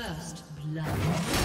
First blood.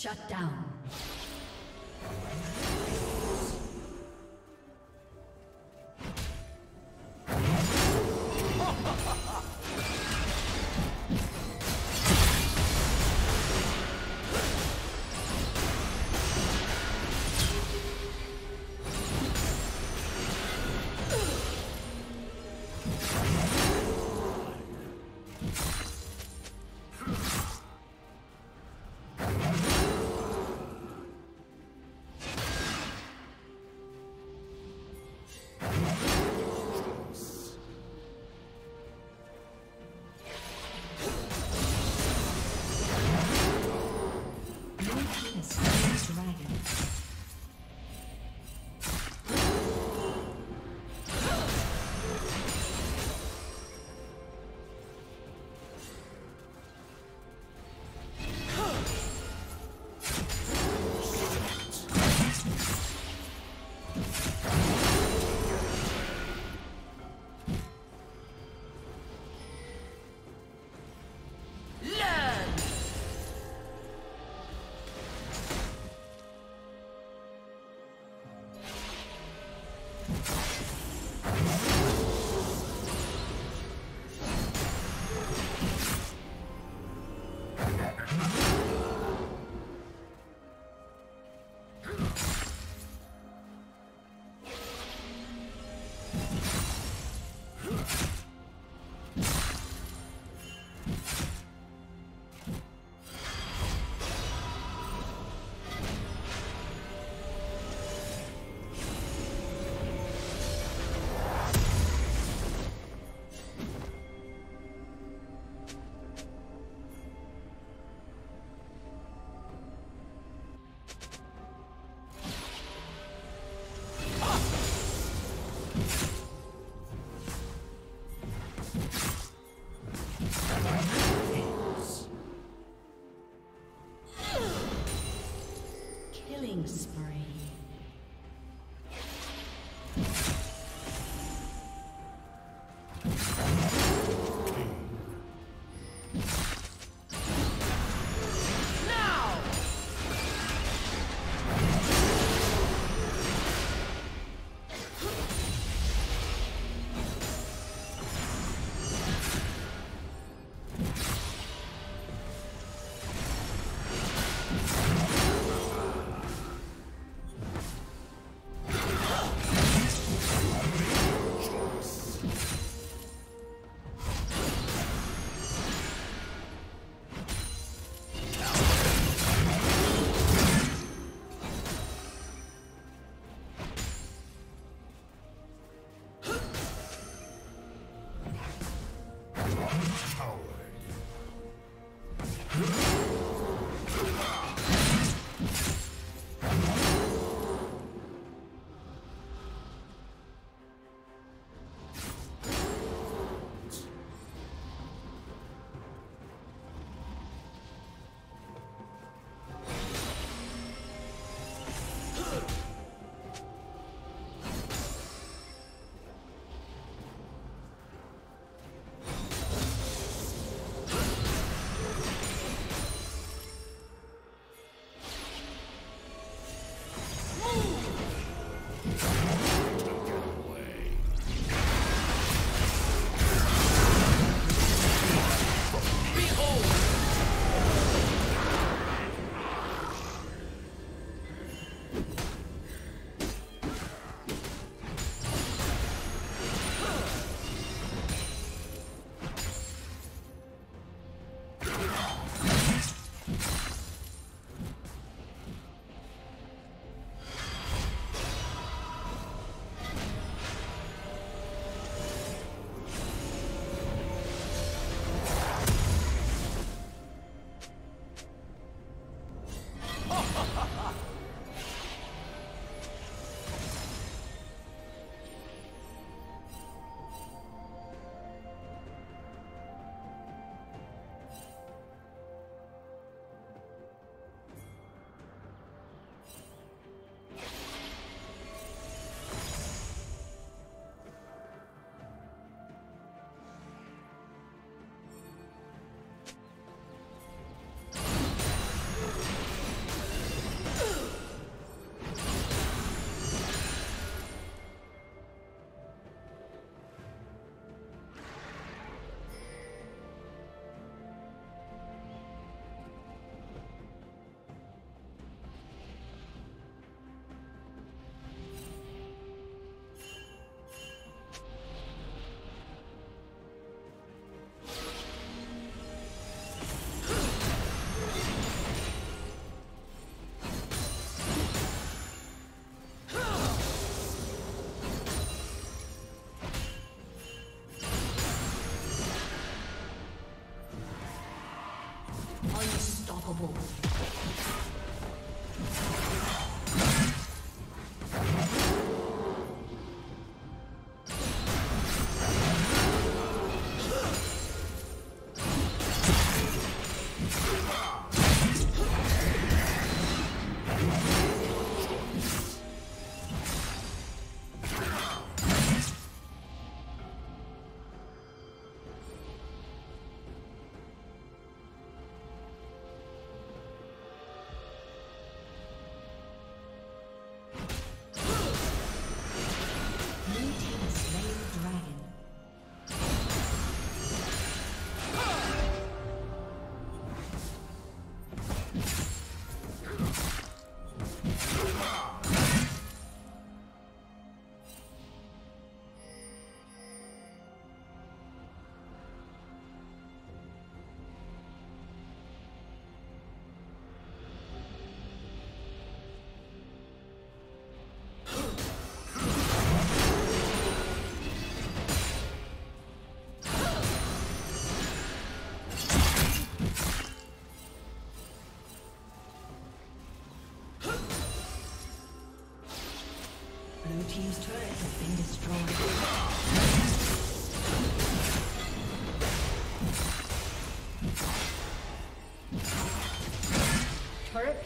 Shut down.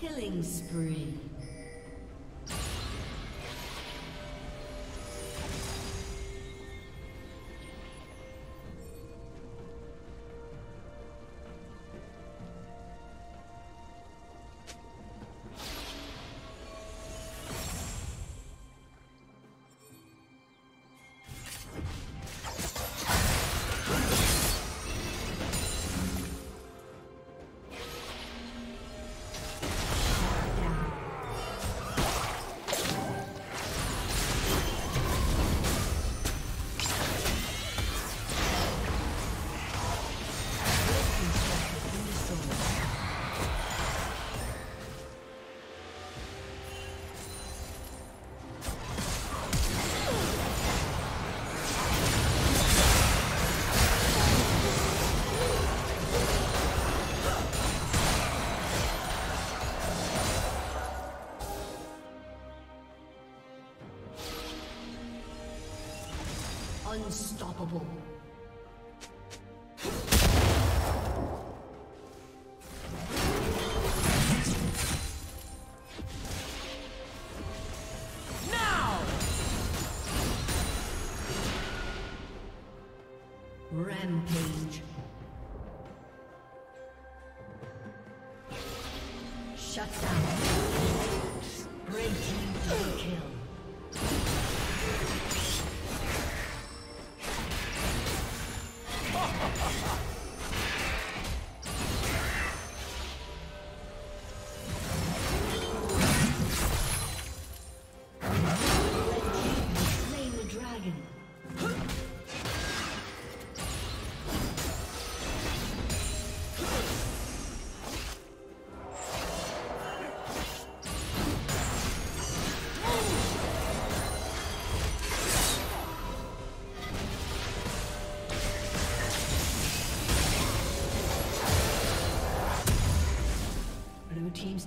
Killing spree. Unstoppable.